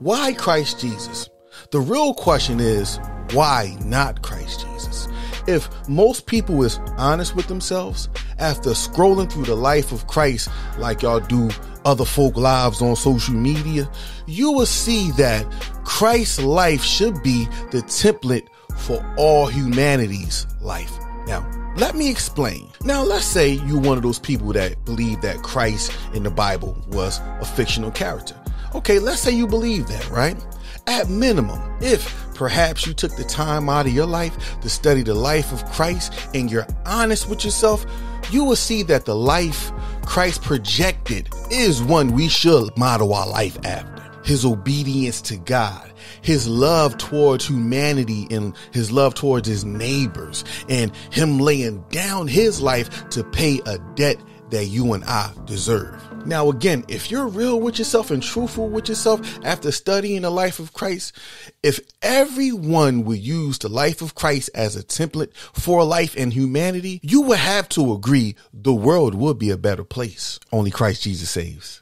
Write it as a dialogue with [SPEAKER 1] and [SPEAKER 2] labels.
[SPEAKER 1] Why Christ Jesus? The real question is, why not Christ Jesus? If most people is honest with themselves after scrolling through the life of Christ like y'all do other folk lives on social media, you will see that Christ's life should be the template for all humanity's life. Now, let me explain. Now, let's say you're one of those people that believe that Christ in the Bible was a fictional character. Okay, let's say you believe that, right? At minimum, if perhaps you took the time out of your life to study the life of Christ and you're honest with yourself, you will see that the life Christ projected is one we should model our life after. His obedience to God, his love towards humanity and his love towards his neighbors, and him laying down his life to pay a debt that you and I deserve. Now, again, if you're real with yourself and truthful with yourself after studying the life of Christ, if everyone would use the life of Christ as a template for life and humanity, you would have to agree the world would be a better place. Only Christ Jesus saves.